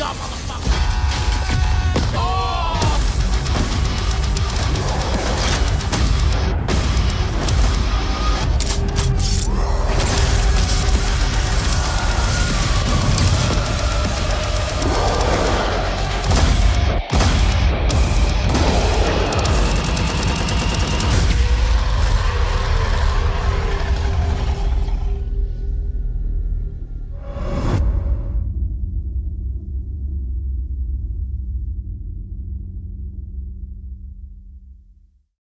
God, mother.